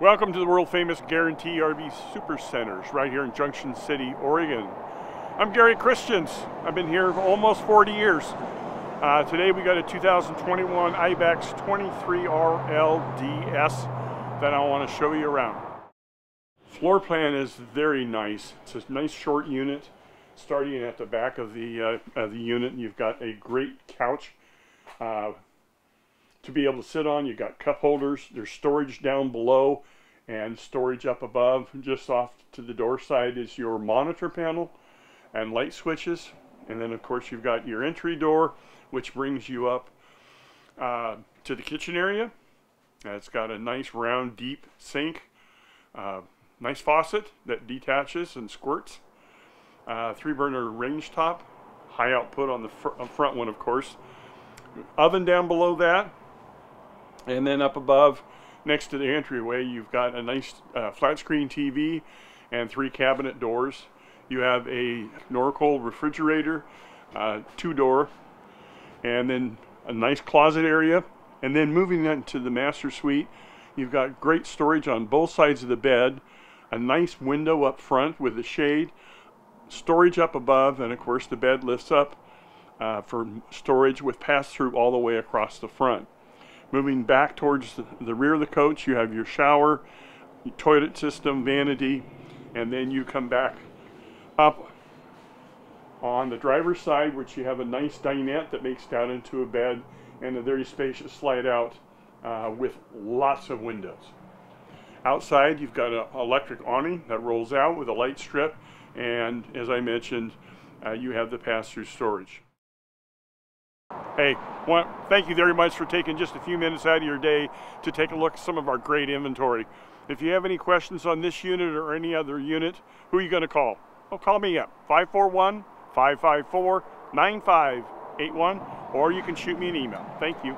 Welcome to the world famous Guaranty RV Super Centers right here in Junction City, Oregon. I'm Gary Christiance. I've been here for almost 40 years. Uh, today we got a 2021 Ibex 23RLDS that I want to show you around. Floor plan is very nice. It's a nice short unit starting at the back of the, uh, of the unit. You've got a great couch uh, to be able to sit on. You've got cup holders. There's storage down below and storage up above. Just off to the door side is your monitor panel and light switches. And then of course you've got your entry door, which brings you up uh, to the kitchen area. It's got a nice round deep sink, uh, nice faucet that detaches and squirts. Uh, three burner range top, high output on the fr front one of course. Oven down below that, and then up above, next to the entryway, you've got a nice uh, flat screen TV and three cabinet doors. You have a Norcold refrigerator, uh, two door, and then a nice closet area. And then moving into the master suite, you've got great storage on both sides of the bed, a nice window up front with a shade, storage up above, and of course the bed lifts up uh, for storage with pass-through all the way across the front. Moving back towards the rear of the coach, you have your shower, your toilet system, vanity, and then you come back up on the driver's side, which you have a nice dinette that makes down into a bed and a very spacious slide out uh, with lots of windows. Outside, you've got an electric awning that rolls out with a light strip, and as I mentioned, uh, you have the pass-through storage. Hey, well, thank you very much for taking just a few minutes out of your day to take a look at some of our great inventory. If you have any questions on this unit or any other unit, who are you going to call? Well, call me up, 541-554-9581, or you can shoot me an email. Thank you.